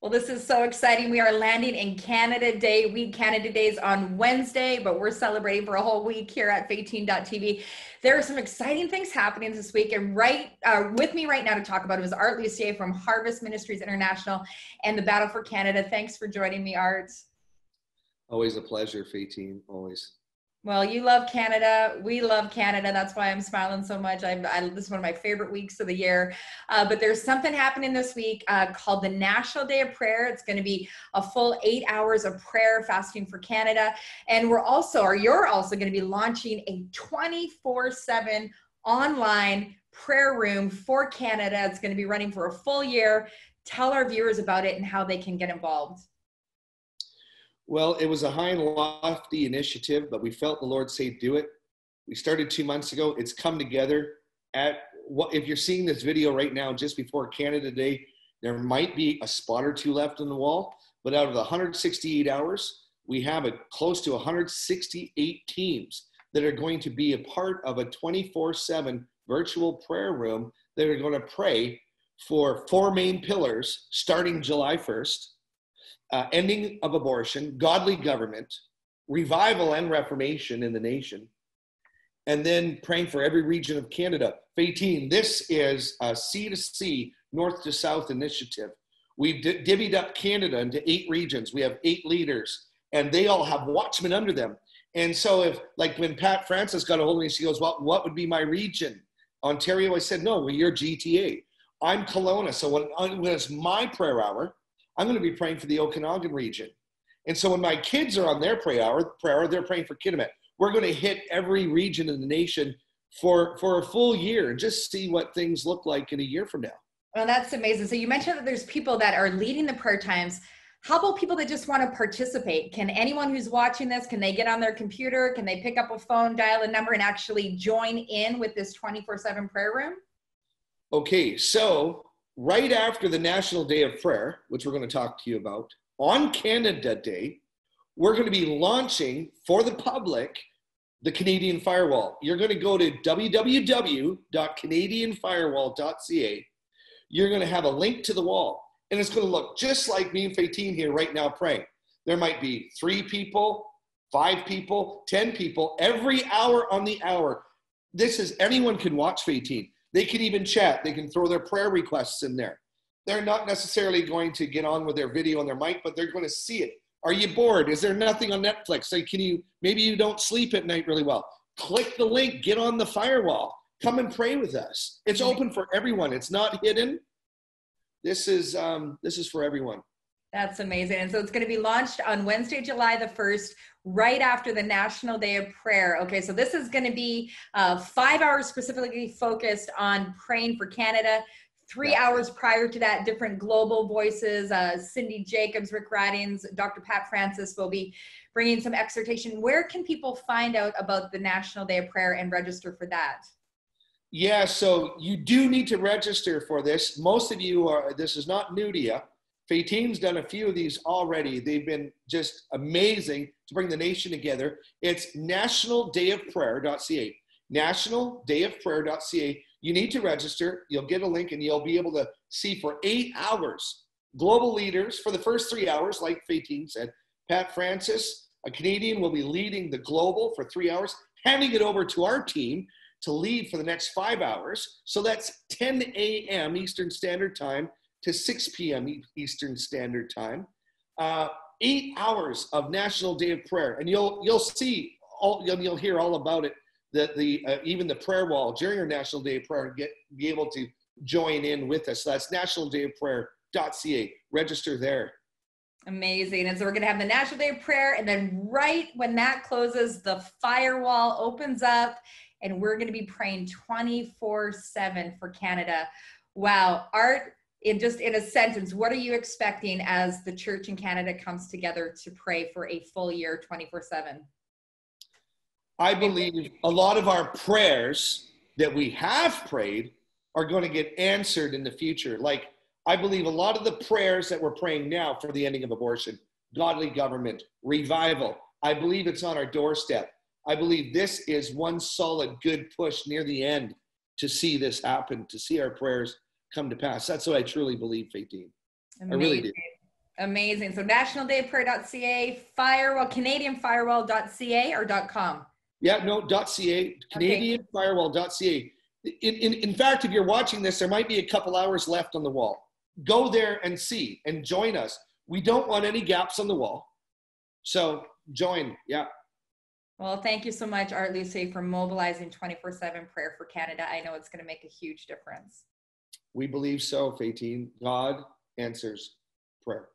Well, this is so exciting. We are landing in Canada Day week. Canada Days on Wednesday, but we're celebrating for a whole week here at Faytene.tv. There are some exciting things happening this week, and right uh, with me right now to talk about it is Art Lucier from Harvest Ministries International and the Battle for Canada. Thanks for joining me, Art. Always a pleasure, Faytene. Always. Well, you love Canada. We love Canada. That's why I'm smiling so much. I, I this is one of my favorite weeks of the year. Uh, but there's something happening this week uh, called the National Day of Prayer. It's going to be a full eight hours of prayer, fasting for Canada, and we're also, or you're also going to be launching a 24/7 online prayer room for Canada. It's going to be running for a full year. Tell our viewers about it and how they can get involved. Well, it was a high and lofty initiative, but we felt the Lord say, do it. We started two months ago. It's come together at what, if you're seeing this video right now, just before Canada Day, there might be a spot or two left on the wall, but out of the 168 hours, we have a close to 168 teams that are going to be a part of a 24 7 virtual prayer room that are going to pray for four main pillars starting July 1st uh, ending of abortion, godly government, revival and reformation in the nation, and then praying for every region of Canada. 18, this is a sea to sea, north to south initiative. We've d- divvied up Canada into eight regions. We have eight leaders, and they all have watchmen under them. And so, if like when Pat Francis got a hold of me, she goes, "Well, what would be my region?" Ontario. I said, "No, well, you're GTA. I'm Kelowna. So when, when it's my prayer hour, I'm going to be praying for the Okanagan region. And so when my kids are on their prayer hour, prayer hour they're praying for Kitimat. We're going to hit every region in the nation for for a full year and just see what things look like in a year from now. Well, that's amazing. So you mentioned that there's people that are leading the prayer times. How about people that just want to participate? Can anyone who's watching this, can they get on their computer? Can they pick up a phone, dial a number, and actually join in with this 24-7 prayer room? Okay, so right after the National Day of Prayer, which we're going to talk to you about, on Canada Day, we're going to be launching for the public the Canadian Firewall. You're going to go to www.canadianfirewall.ca. You're going to have a link to the wall, and it's going to look just like me and Faytene here right now praying. There might be three people, five people, 10 people every hour on the hour. This is anyone can watch Faytene. They can even chat. They can throw their prayer requests in there. They're not necessarily going to get on with their video and their mic, but they're going to see it. Are you bored? Is there nothing on Netflix? Say, can you, maybe you don't sleep at night really well. Click the link, get on the firewall, come and pray with us. It's open for everyone. It's not hidden. This is, um, this is for everyone. That's amazing. And so it's going to be launched on Wednesday, July the 1st, right after the National Day of Prayer. Okay, so this is going to be uh, five hours specifically focused on praying for Canada. Three yeah. hours prior to that, different global voices, uh, Cindy Jacobs, Rick Ridings, Dr. Pat Francis will be bringing some exhortation. Where can people find out about the National Day of Prayer and register for that? Yeah, so you do need to register for this. Most of you are, this is not new to you. Faytene's done a few of these already. They've been just amazing to bring the nation together. It's nationaldayofprayer.ca. Nationaldayofprayer.ca. You need to register. You'll get a link and you'll be able to see for eight hours global leaders for the first three hours, like Faytene said. Pat Francis, a Canadian, will be leading the global for three hours, handing it over to our team to lead for the next five hours. So that's 10 a.m. Eastern Standard Time to 6 p.m. Eastern Standard Time. Uh, eight hours of National Day of Prayer, and you'll you'll see all you'll, hear all about it. That the uh, even the prayer wall during our National Day of Prayer get be able to join in with us. So that's nationaldayofprayer.ca. Register there. Amazing. And so we're going to have the National Day of Prayer. And then right when that closes, the firewall opens up and we're going to be praying 24 7 for Canada. Wow. Art, in just in a sentence, what are you expecting as the church in Canada comes together to pray for a full year 24 7? I believe a lot of our prayers that we have prayed are going to get answered in the future. Like, I believe a lot of the prayers that we're praying now for the ending of abortion, godly government, revival, I believe it's on our doorstep. I believe this is one solid, good push near the end to see this happen, to see our prayers come to pass. That's what I truly believe, Faytene. I really do. Amazing. So nationaldayofprayer.ca, firewall, canadianfirewall.ca or .com? Yeah, no, .ca, canadianfirewall.ca. In, in, in fact, if you're watching this, there might be a couple hours left on the wall. Go there and see and join us. We don't want any gaps on the wall. So join, yeah. Well, thank you so much, Art Lucier, for mobilizing 24 7 prayer for Canada. I know it's going to make a huge difference. We believe so, Faytene. God answers prayer.